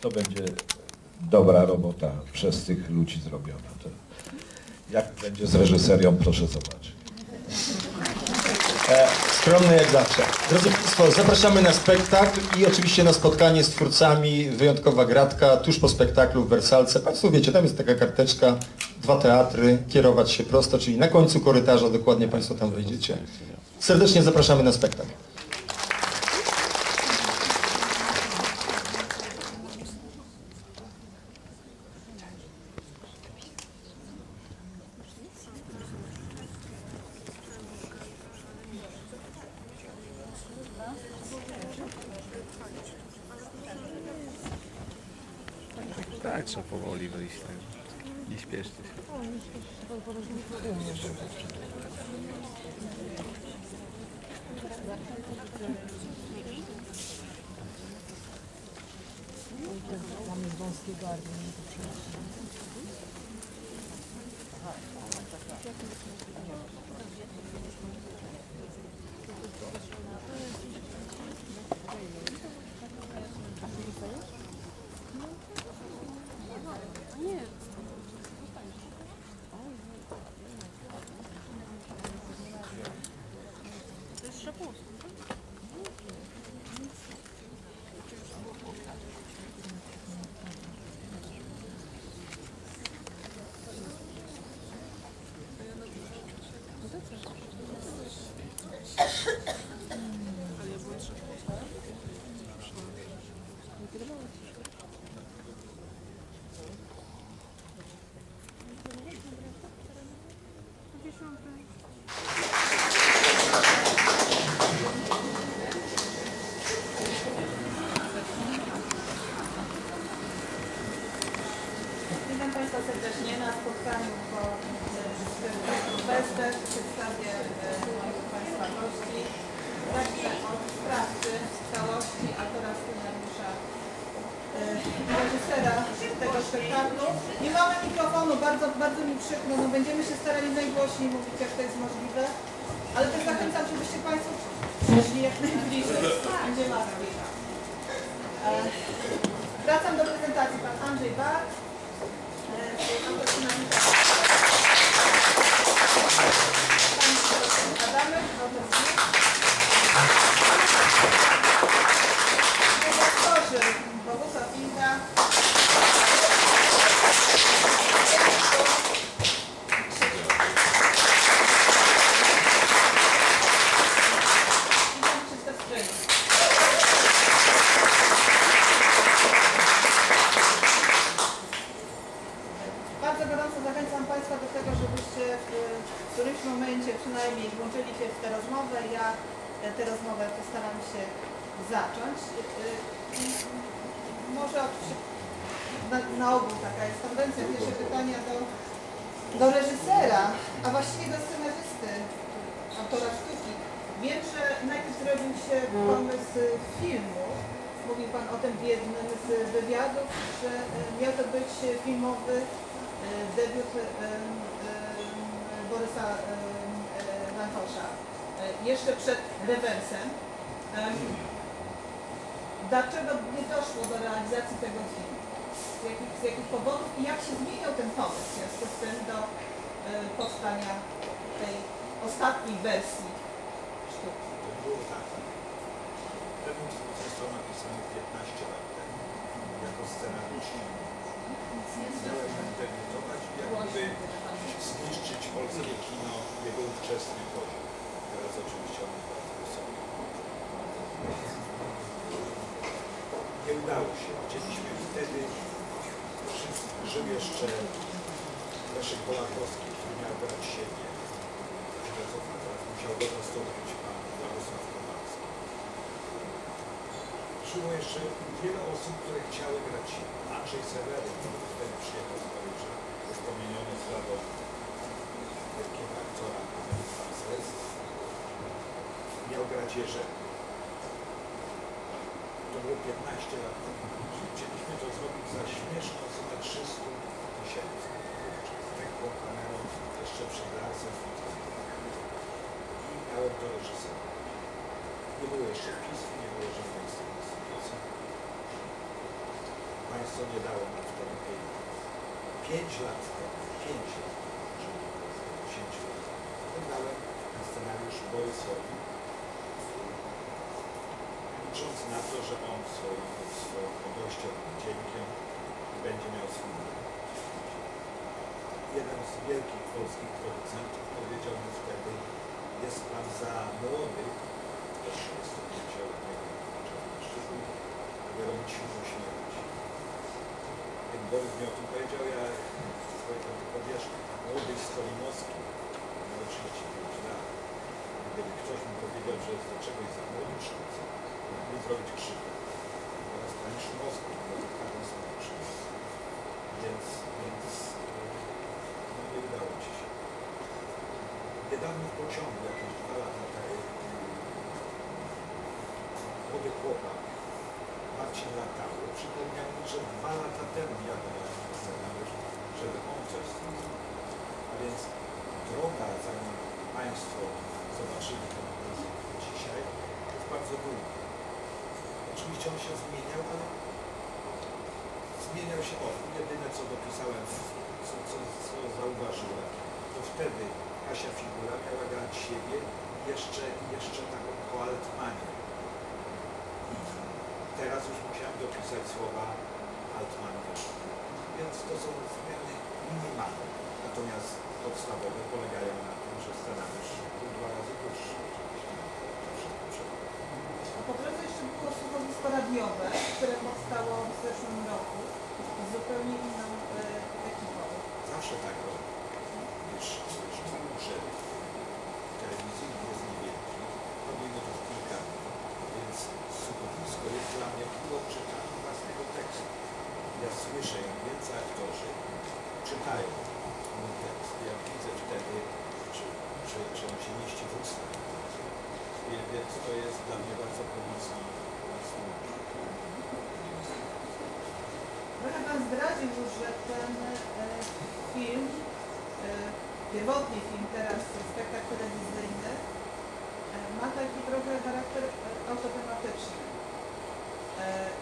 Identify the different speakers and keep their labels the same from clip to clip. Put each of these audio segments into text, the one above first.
Speaker 1: to będzie dobra robota przez tych ludzi zrobiona. To jak będzie z reżyserią, proszę zobaczyć.
Speaker 2: E, Skromny jak zawsze. Drodzy Państwo, zapraszamy na spektakl i oczywiście na spotkanie z twórcami. Wyjątkowa gratka tuż po spektaklu w Wersalce. Państwo wiecie, tam jest taka karteczka, dwa teatry, kierować się prosto, czyli na końcu korytarza dokładnie Państwo tam wejdziecie. Serdecznie zapraszamy na spektakl.
Speaker 3: Tak, trzeba powoli wyjść. Tak. Nie śpieszcie się.
Speaker 4: Witam Państwa serdecznie na spotkaniu po Westech. Przedstawię e, moich Państwa gości. Zacznę od sprawcy całości, a teraz scenariusza e, reżysera tego spektaklu. Nie mamy mikrofonu, bardzo, bardzo mi przykro, no będziemy się starali najgłośniej mówić, jak to jest możliwe, ale też zachęcam, żebyście Państwo przyszli jak najbliżej. Będzie łatwiej. E, Wracam do prezentacji. Pan Andrzej Bart. Adamek, Redaktorzy Bogusław Inga. I pan Krzysztof Stryń. Bardzo gorąco zachęcam Państwa do tego, żebyście w którymś momencie przynajmniej włączyli się w tę rozmowę. Ja e, tę rozmowę postaram się zacząć. E, I może od, na, na ogół taka jest tendencja. Pierwsze pytania do, do reżysera, a właściwie do scenarzysty, autora sztuki. Wiem, że najpierw zrobił się pomysł filmu. Mówił Pan o tym w jednym z wywiadów, że e, miał to być filmowy e, debiut e, e, E, Lankosza e, jeszcze przed Rewensem. Em, Dlaczego nie doszło do realizacji tego filmu? Z jakich, z jakich powodów i jak się zmieniał ten pomysł w związku z tym do e, powstania tej ostatniej wersji sztuki?
Speaker 5: To było tak. Remont został napisany 15 lat temu jako scenariusz. Miałem debiutować i jakby zniszczyć polskie kino jego ówczesny poziom. Teraz oczywiście on jest bardzo wysoki. Nie udało się. Chcieliśmy wtedy, żył jeszcze Leszek Polakowski, który miał grać siebie. Filozofa, musiał go zastąpić pan Jarosław Kowalski. Żyło jeszcze wiele osób, które chciały grać Andrzej Sewery, Jerzego. To było 15 lat temu. Chcieliśmy to zrobić za śmieszną sumę 300 tysięcy. Z ręką kamerą jeszcze przed Larsem I miałem to reżyserować. Nie było jeszcze pism, nie było żadnej instytucji. Państwo nie dało nam wtedy pieniędzy. Pięć lat temu, pięć lat, czyli 10 lat, wydałem ten scenariusz Borysowi, licząc na to, że on swoim, swoim podejściowym dźwiękiem będzie miał swój. Jeden z wielkich polskich producentów powiedział mi wtedy, jest Pan za młody, do 35-letniego mężczyzny, aby robić silną śmierć. Jak Borys mi o tym powiedział, ja powiedział, tylko wiesz, młody Skolimowski, miał 35 lat. Gdyby ktoś mi powiedział, że jest do czegoś za młody sztuce, mógłby zrobić. Teraz pani Szymowski, no to taką samą krzywdę. Więc, więc no nie udało ci się. Niedawno w pociągu, jakieś dwa lata temu, młody chłopak, Marcin Latało, przypomniał mi, że dwa lata temu ja dałem scenariusz, żeby on coś zrobił. A więc droga, zanim Państwo zobaczyli ten obrazek dzisiaj, jest bardzo długa. Oczywiście on się zmieniał, ale zmieniał się o. Jedyne co dopisałem, co, co, co zauważyłem, to wtedy Kasia Figura miała grać siebie jeszcze, jeszcze taką. I teraz już musiałem dopisać słowa Altman wyszło. Więc to są zmiany minimalne. Natomiast podstawowe polegają na tym, że scenariusz był dwa razy dłuższy. To
Speaker 4: radiowe, które powstało w zeszłym roku z zupełnie inną e, ekipą.
Speaker 5: Zawsze tak robię. Gdyż, gdyż budżet telewizyjny jest niewielki. Robimy to kilka. Więc słuchowisko jest dla mnie próbą czytania własnego tekstu. Ja słyszę, jak wielcy aktorzy czytają mój tekst. Ja widzę wtedy, czy, czy, czy on się mieści w ustach. Więc to jest dla mnie bardzo pomocna
Speaker 4: Pan zdradził już, że ten e, film, e, pierwotny film, teraz spektakl telewizyjny, e, ma taki trochę charakter autotematyczny.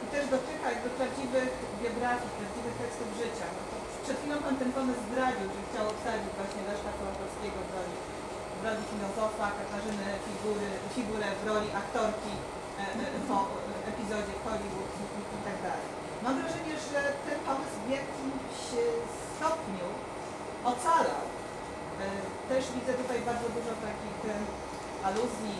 Speaker 4: I też dotyka jakby prawdziwych biografii, prawdziwych tekstów życia. No to przed chwilą Pan ten pomysł zdradził, że chciał obsadzić właśnie Leszka Kołakowskiego w roli, w roli filozofa, Katarzynę figury, figurę w roli aktorki po epizodzie w Hollywood i tak dalej. Mam wrażenie, że ten pomysł w jakimś stopniu ocalał. E, Też widzę tutaj bardzo dużo takich e, aluzji,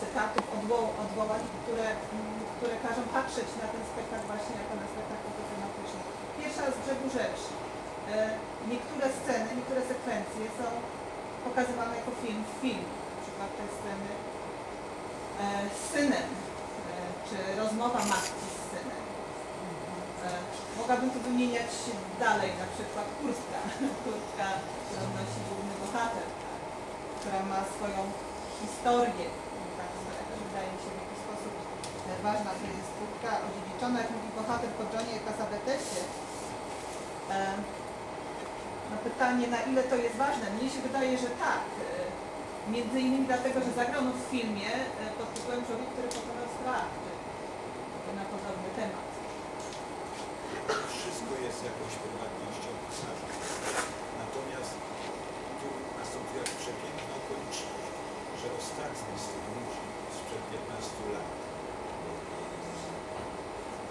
Speaker 4: cytatów, odwo- odwołań, które, mm, które każą patrzeć na ten spektakl właśnie jako na spektakl tematyczny. Pierwsza z brzegu rzecz. E, Niektóre sceny, niektóre sekwencje są pokazywane jako film w filmie. Na przykład te sceny z synem, czy rozmowa matki Mogłabym tu wymieniać dalej, na przykład kurtka, kurtka, którą nosi główny bohater, tak, która ma swoją historię, tak, która wydaje mi się w jakiś sposób ważna, to jest kurtka odziedziczona, jak mówi bohater po Johnie Casabetesie. Na pytanie, na ile to jest ważne, mnie się wydaje, że tak. Między innymi dlatego, że zagrał on w filmie e, pod tytułem Człowiek, który pokonał strach, na podobny temat.
Speaker 5: Jest jakąś prywatnością pisarza. Natomiast tu nastąpiła przepiękna okoliczność, że ostatni z tych ludzi sprzed 15 lat,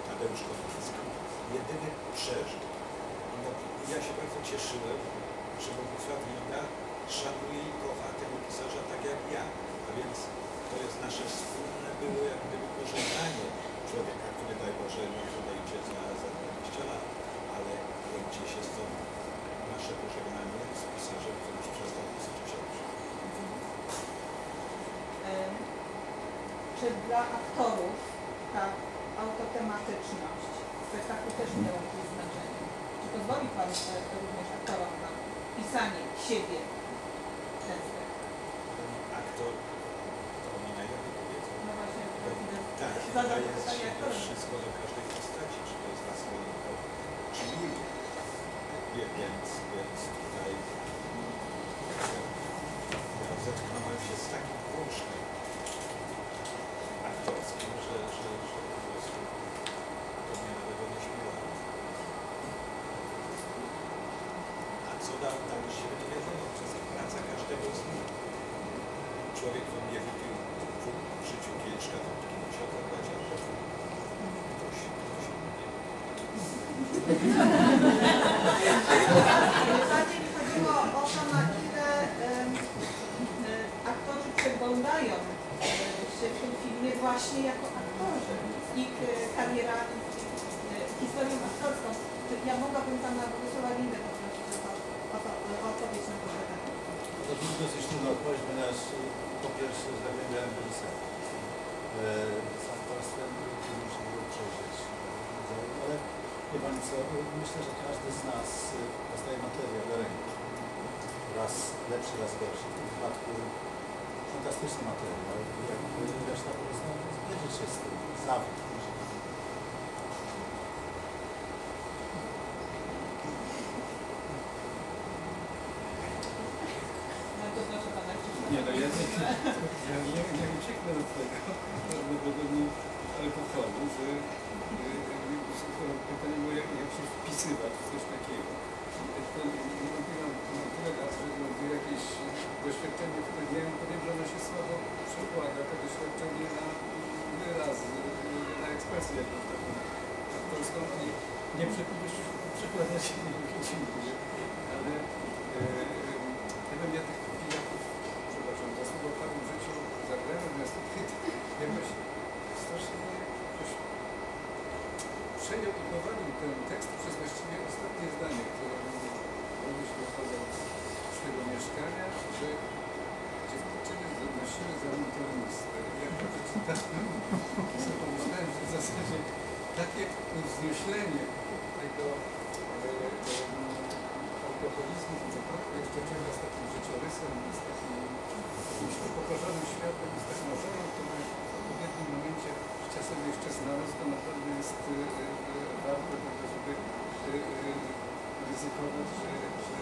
Speaker 5: Tadeusz Konowski, jedyny przeżył. Ja się bardzo cieszyłem, że Bogusław Linda szanuje i kocha tego pisarza tak jak ja. A więc to jest nasze wspólne było jak gdyby pożegnanie człowieka, który daj Boże nie odejdzie za, za 20 lat. Ale ale gdzieś jest to nasze pożegnanie z pisarzem, który już przestał pisać książki.
Speaker 4: Em, Czy dla aktorów ta autotematyczność spektaklu też miała jakieś znaczenie? Czy pozwoli Pan również aktorom na pisanie siebie w ten spektakl?
Speaker 5: Aktor, to oni najlepiej powiedzą.
Speaker 4: No właśnie,
Speaker 5: Tak,
Speaker 4: to pytanie
Speaker 5: siebie
Speaker 4: aktorom.
Speaker 5: wszystko do każdej postaci, czy to jest Raskolnikow, czy Julia. Wie- Więc, więc Polskim, że. A co da, dało się dowiadomo przez pracę każdego z nich. Człowiek w mnie wypił w życiu kieliszka wódki, musiał zabrać alkohol. Ktoś.
Speaker 4: Właśnie jako aktorzy. Ich e, karierami, e, historią aktorską. Ja mogłabym pana Bogusława Lindę poprosić o, o, o odpowiedź na to pytanie.
Speaker 6: To jest dosyć trudna odpowiedź, ponieważ y, po pierwsze zawiadamiałem reżysera. E, Z aktorstwem muszę było przejrzeć. Ale wie Pani co, myślę, że każdy z nas dostaje materiał do ręki. Raz lepszy, raz gorszy. W tym wypadku fantastyczny materiał. Jakby reszta po prostu zmierzyć się z tym. Zawód.
Speaker 4: No jak.
Speaker 7: Nie no, ja nie, ja nie, nie ucieknę od tego prawdopodobnie alkoholu, że skoro pytanie było, jak, jak się wpisywać w coś takiego. Na tyle lat, że jakieś doświadczenie, które miałem, powiem, że ono się słabo przekłada, to doświadczenie na wyraz, yy, na ekspresję jakąś taką aktorską nie przekłada się, nie dziękuję, ale yy, gdybym ja tych pijaków, przepraszam, za słowo Panu w życiu zagrałem, natomiast jakoś strasznie jakoś przejął i powalił ten tekst przez właściwie ostatnie zdanie, które robić wychodzą z tego mieszkania, że dziewczyny zanosiły za motorystę. Jak to przeczytałem, to że w zasadzie takie uwznieślenie tego e, e, alkoholizmu, w wypadku jeszcze ciągle z takim życiorysem, z takim upokorzonym światem, z taką żoną, która w odpowiednim momencie życia sobie jeszcze znalazł, to naprawdę jest y, y, warte tego, żeby y, y, ryzykować, że, że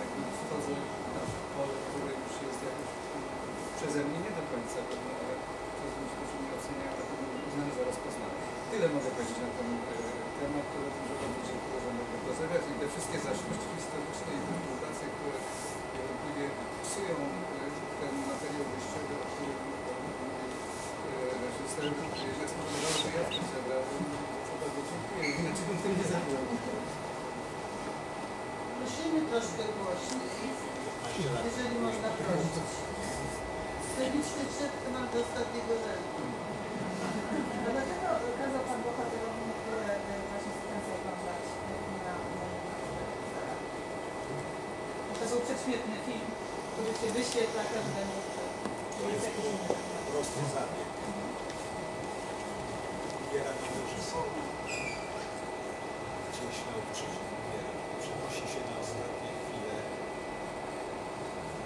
Speaker 7: jakby wchodzę na pole, które już jest jakoś y, przeze mnie nie do końca pewne, ale ludzi, którzy mnie oceniają, na pewno uznane za rozpoznane. Tyle mogę powiedzieć na ten y, temat, który że bardzo dziękuję, że mogę to zabrać i te wszystkie zaszłości historyczne i interpretacje, które niewątpliwie psują y, ten materiał wyjściowy, o którym reżyser, że spowodowało, że ja w tym zabrałem. To bardzo dziękuję. Inaczej bym tym nie zabrał.
Speaker 8: Prosimy troszkę głośniej, jeżeli można prosić. Szepty mam do ostatniego rzędu.
Speaker 4: A dlaczego kazał pan bohaterowi niektóre właśnie sekwencje oglądać na To był przedświetny film, który się wyświetla każdemu.
Speaker 5: To jest prosty zabieg. Ubiera nam reżysera. Gdzieś na obczyźnie ubiera. Przenosi się na ostatnie chwile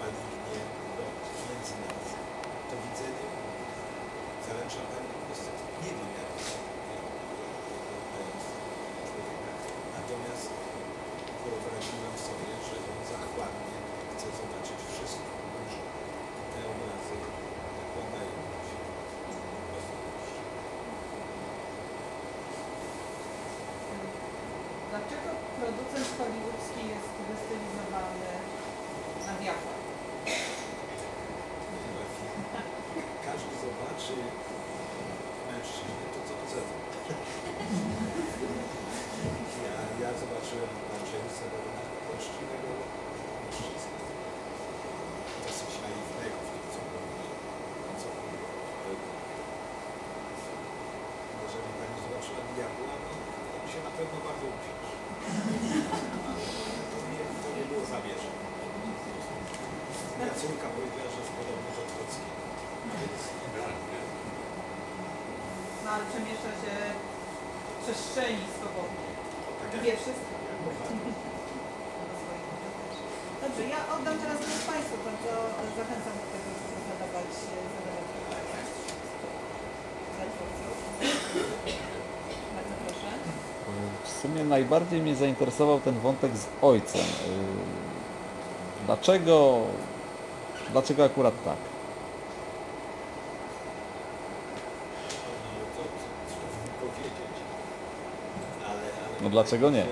Speaker 5: malignie do między nas. To widzenie zaręcza Pani po prostu nie wiem jak to jest człowieka. Natomiast wyobraziłem sobie, że on zachłannie chce zobaczyć wszystko dużo. Te obrazy nakładają się.
Speaker 4: Dlaczego producent hollywoodzki jest wystylizowany na diabła?
Speaker 5: Każdy zobaczy mężczyznę, to co chce. Ja, ja zobaczyłem na Jamesa Bonda poczciwego mężczyznę. Dosyć naiwnego w tym, co mówi. Co mówi. Jeżeli pani zobaczyła diabła, no to się na pewno bardzo ucieszy. Ale to nie, to nie było zamierzone. Moja córka powiedziała, że jest podobny do Trockiego. Więc
Speaker 4: No ale przemieszcza się w przestrzeni swobodnie.
Speaker 5: tak
Speaker 4: Wie wszystko. Dobrze, ja oddam teraz głos Państwu. Bardzo zachęcam do tego, żeby zadawać, zadawać pytania. Dla twórców. Bardzo proszę.
Speaker 3: W sumie najbardziej mnie zainteresował ten wątek z ojcem. Yy, Dlaczego, dlaczego akurat tak?
Speaker 5: No
Speaker 3: dlaczego nie?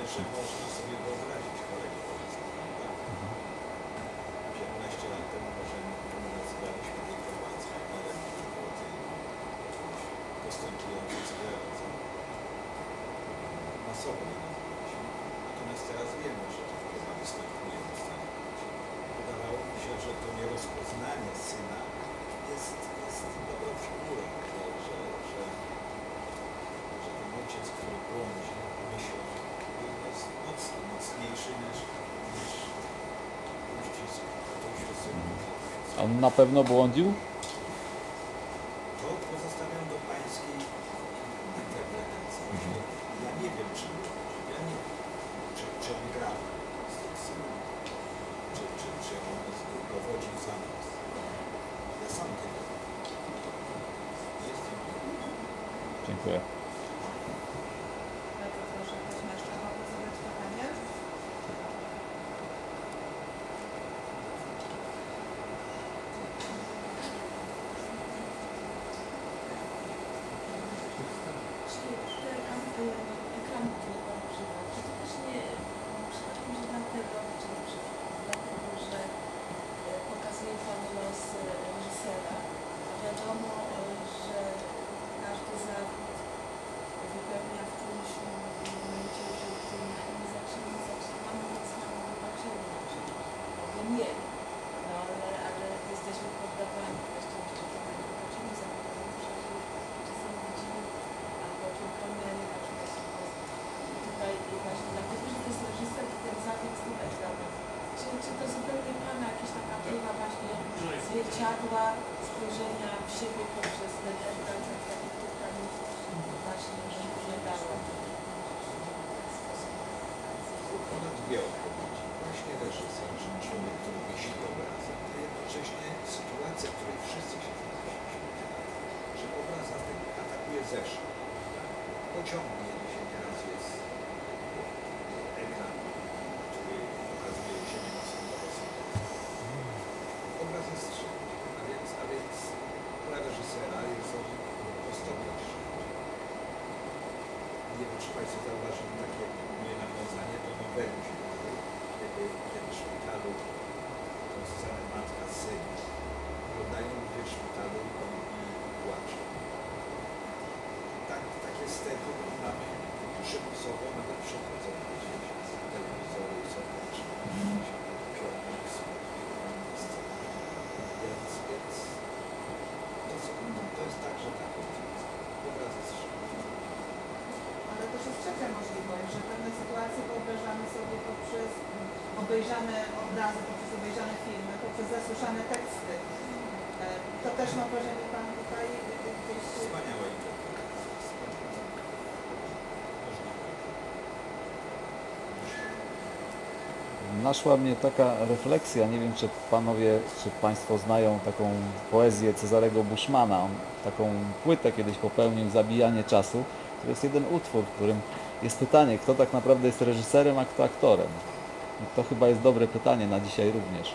Speaker 9: pewno błądził?
Speaker 5: To pozostawiam do pańskiej interpretacji. Mhm. Ja nie wiem, czy, z czy, on dowodził sam tego
Speaker 9: Dziękuję.
Speaker 10: szkoła spojrzenia w siebie poprzez rehabilitację takich właśnie nie
Speaker 5: dała. Biała odpowiedzi. Że to jednocześnie sytuacja, w której wszyscy się znaleźliśmy, że obraz atakuje zewsząd, tak, pociągnie
Speaker 4: mocno go, Pan tutaj gdzieś...
Speaker 5: Wspaniałe
Speaker 9: Naszła mnie taka refleksja, nie wiem czy panowie, czy państwo znają taką poezję Cezarego Buszmana. On taką płytę kiedyś popełnił, Zabijanie czasu. To jest jeden utwór, w którym jest pytanie, kto tak naprawdę jest reżyserem, a kto aktorem. To chyba jest dobre pytanie na dzisiaj również.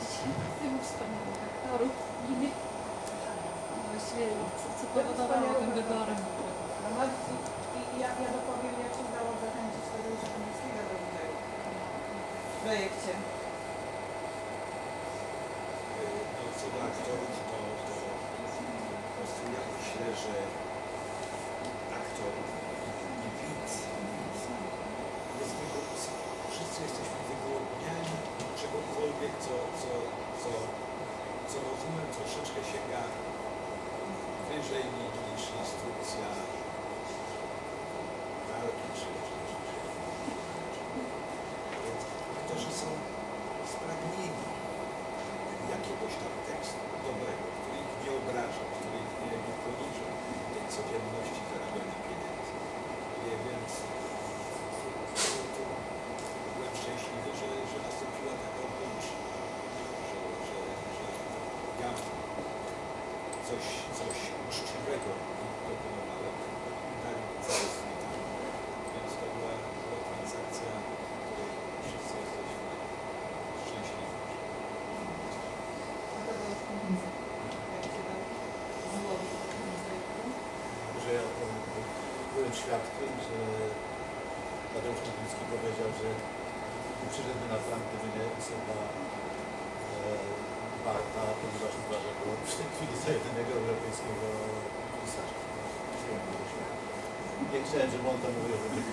Speaker 11: Zgromadzić tylu wspaniałych aktorów i nie... Właściwie co, co powodowało tym wyborem?
Speaker 4: I, ja, ja dopowiem, jak się udało zachęcić Tadeusza Kamińskiego do udziału w projekcie.
Speaker 5: No, co do aktorów, to, to po prostu ja myślę, że aktorów widz, widz jest wygo- wszyscy jesteśmy wygłodniani czegokolwiek, co, co, co, rozumiem, troszeczkę sięga wyżej ni- niż instrukcja walki czy, czy, czy, czy. Więc aktorzy są spragnieni jakiegoś tam tekstu dobrego, który ich nie obraża, który ich nie, nie poniża tej codzienności zarabiania pieniędzy. Nie, więc tu, tu byłem szczęśliwy, że, że nastąpiła taka okoliczność, że, że, że ja coś, coś uczciwego dokonywałem i dali mi cały swój talent. Więc to była, była transakcja, której wszyscy jesteśmy szczęśliwi.
Speaker 4: A Tadeusz Kamiński. Jak się tam złożył w tym projekcie?
Speaker 6: że ja e, byłem świadkiem, że Tadeusz Kupiński powiedział, że przyszedłby na flankę, że nie osoba e, warta, ponieważ uważa go w tej chwili za jedynego europejskiego pisarza. Przyjąłem tego świadka. Nie chciałem, żeby on to mówił, że będzie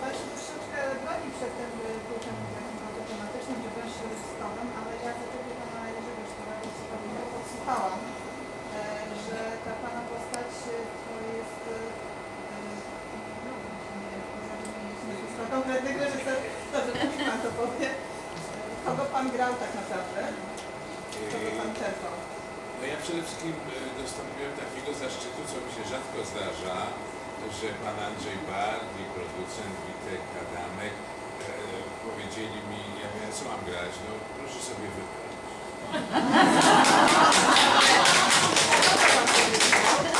Speaker 4: Pan się troszeczkę broni przed tym y, kluczem takim autotematycznym, czy wręcz środowiskowym, ale ja zaczepię Pana Jerzego Sztara, bo sobie podsłuchałam, e, że ta Pana postać y, to jest y, y, no, nie, nie, nie nazwiska konkretnych reżyser, dobrze, to mi Pan to powie. Kogo Pan grał tak naprawdę? Kogo Pan czerpał?
Speaker 12: No ja przede wszystkim e, dostąpiłem takiego zaszczytu, co mi się rzadko zdarza, że pan Andrzej Bard i producent Witek Adamek e, powiedzieli mi, ja mówię, co mam grać? No proszę sobie wybrać.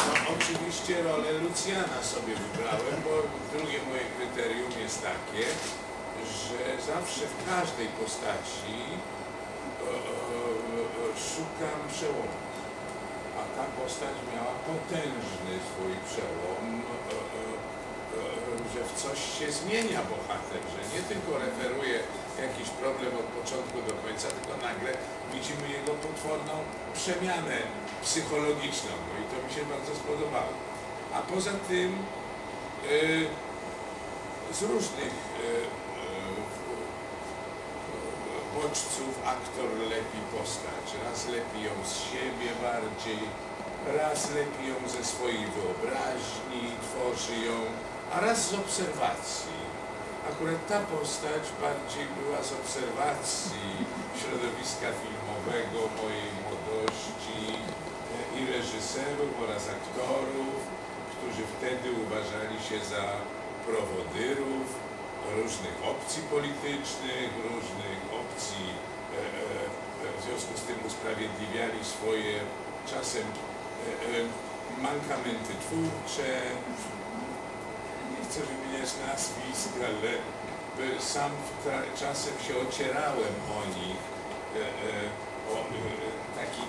Speaker 12: No, oczywiście rolę Lucjana sobie wybrałem, bo drugie moje kryterium jest takie, że zawsze w każdej postaci e, e, szukam przełomu. Ta postać miała potężny swój przełom, e, e, e, że w coś się zmienia bohater, że nie tylko referuje jakiś problem od początku do końca, tylko nagle widzimy jego potworną przemianę psychologiczną. No i to mi się bardzo spodobało. A poza tym e, z różnych e, bodźców aktor lepi postać. Raz lepi ją z siebie bardziej, raz lepi ją ze swojej wyobraźni, tworzy ją, a raz z obserwacji. Akurat ta postać bardziej była z obserwacji środowiska filmowego mojej młodości i reżyserów oraz aktorów, którzy wtedy uważali się za prowodyrów różnych opcji politycznych, różnych opcji, e, e, w związku z tym usprawiedliwiali swoje czasem e, e, mankamenty twórcze. Nie chcę wymieniać nazwisk, ale e, sam czasem się ocierałem o nich, e, e, o e, taki,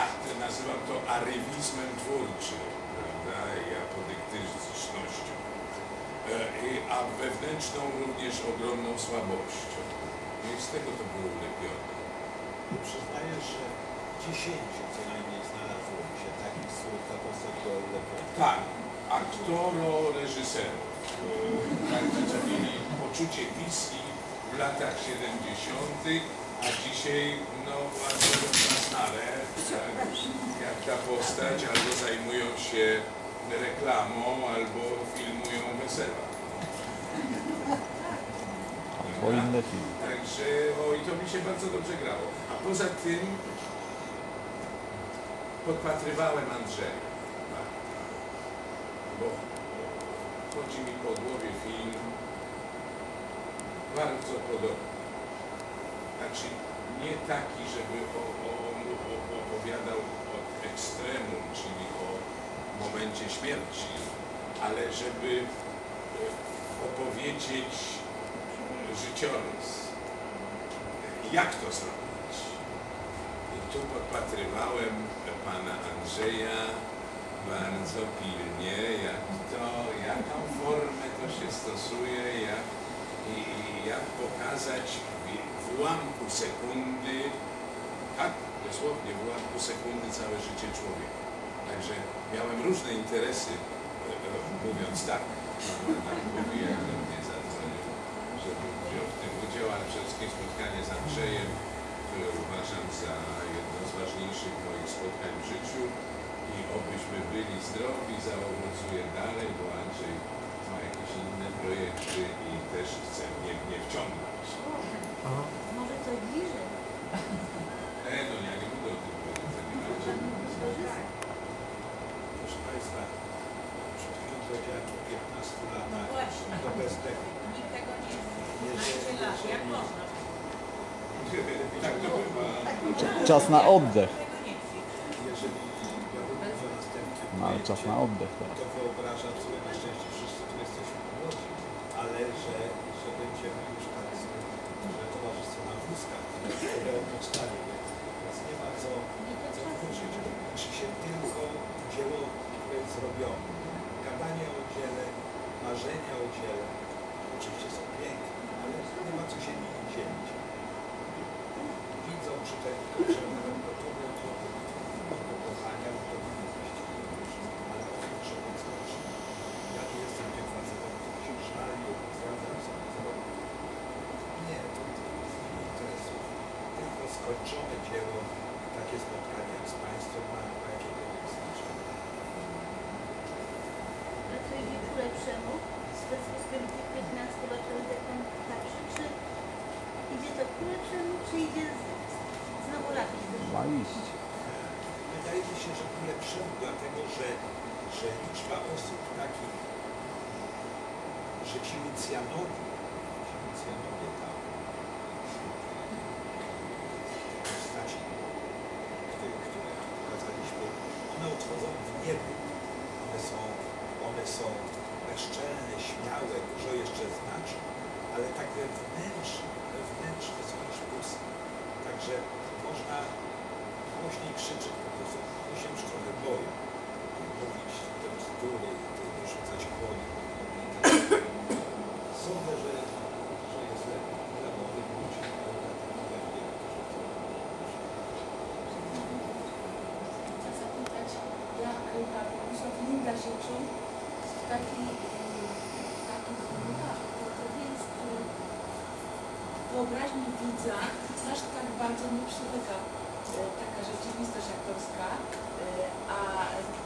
Speaker 12: a, nazywam to arywizmem twórczym, prawda, i apodyktycznością e, a wewnętrzną również ogromną słabością. No i z tego to było ulepione.
Speaker 5: Przyznaję, że 10 co najmniej znalazło mi się takich, z których ta postać była ulepiona.
Speaker 12: Tak, aktoro, reżyserów. E, Także mieli poczucie wizji w latach 70., a dzisiaj no bardzo doskonale, tak, jak ta postać, albo zajmują się reklamą, albo filmują wesela.
Speaker 3: Albo inne filmy.
Speaker 12: O, i to mi się bardzo dobrze grało. A poza tym podpatrywałem Andrzeja. Bo chodzi mi po głowie film bardzo podobny. Znaczy nie taki, żeby on opowiadał o ekstremum, czyli o momencie śmierci, ale żeby e, opowiedzieć życiorys. Jak to zrobić? I tu podpatrywałem pana Andrzeja bardzo pilnie, jak to, jaką formę to się stosuje, jak, i, i jak pokazać w, ułamku sekundy, tak, dosłownie w ułamku sekundy całe życie człowieka. Także miałem różne interesy, e, e, mówiąc tak, jak do mnie zadzwonił, żeby wziął w tym udział, ale przede wszystkim spotkanie z Andrzejem, które uważam za jedno z ważniejszych moich spotkań w życiu i obyśmy byli zdrowi, zaowocuję dalej, bo Andrzej ma jakieś inne projekty i też chce mnie w nie wciągnąć.
Speaker 11: Może coś bliżej.
Speaker 12: E, no ja nie będę o tym powiedzieć, będzie.
Speaker 5: Proszę Państwa, przed chwilą powiedziałem po 15 latach,
Speaker 8: Właśnie.
Speaker 5: to bez tego.
Speaker 8: Nikt tego nie
Speaker 5: Jeżeli-
Speaker 8: lat, jak można?
Speaker 12: Tak to bywa.
Speaker 3: Czas na oddech.
Speaker 5: Jeżeli ja bym o
Speaker 3: No ale czas na oddech teraz.
Speaker 5: to wyobrażam sobie, na szczęście wszyscy tu jesteśmy młodzi, ale że, że będziemy już tacy, że towarzystwo na wózkach, które powstanie, więc nie ma co, co wrócić. Liczy się tylko dzieło, które jest zrobione. Gadanie o dziele, marzenia o dziele, oczywiście są piękne, ale nie ma co się nimi dzielić. Widzą czytelnikom, że będą gotowe do, do kochania, do miłości, ale o tym, to znaczy. Ja nie jestem tym facetem, który się żali, zgadzam się z tobą. Nie, to, nie interesuje. Tylko skończone dzieło, takie spotkanie z Państwem ma jakiekolwiek znaczenie.
Speaker 11: Raczej wieku lepszemu, w związku z tym tych 15 lat, jak pan patrzy, czy idzie to ku lepszemu, czy idzie z- znowu lepiej?
Speaker 3: Ma iść.
Speaker 5: Wydaje mi się, że ku lepszemu, dlatego że, że liczba osób takich, że ci Lucjanowie, ci Lucjanowie tam, postaci, które, które pokazaliśmy, one odchodzą w niebo. One są, one są bezczelne, śmiałe, dużo jeszcze znaczą, ale tak wewnętrzne, wewnętrzne są już puste. Także można głośniej krzyczeć, po prostu się już trochę boję. Mówić te bzdury, te wyrzucać kłoni. Sądzę, że, że jest lepiej dla młodych ludzi, ale dla tych lepiej,
Speaker 9: Chcę zapytać, jak pan profesor Linda się czuł w takich warunkach, bo to jest y, wyobraźni widza, aż tak bardzo nie przymyka y, taka rzeczywistość aktorska, y, a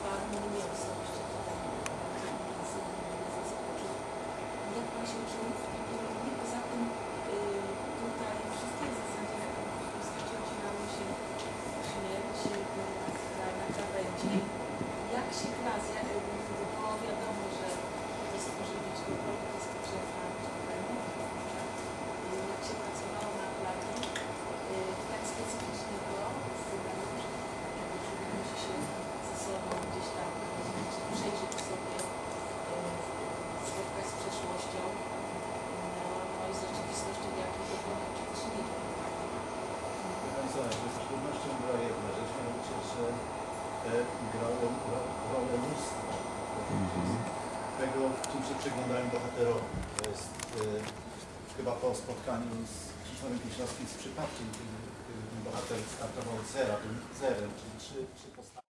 Speaker 9: pan mnie osobiście tutaj bardzo zaskoczył. Jak pan się czuł w czy, czy.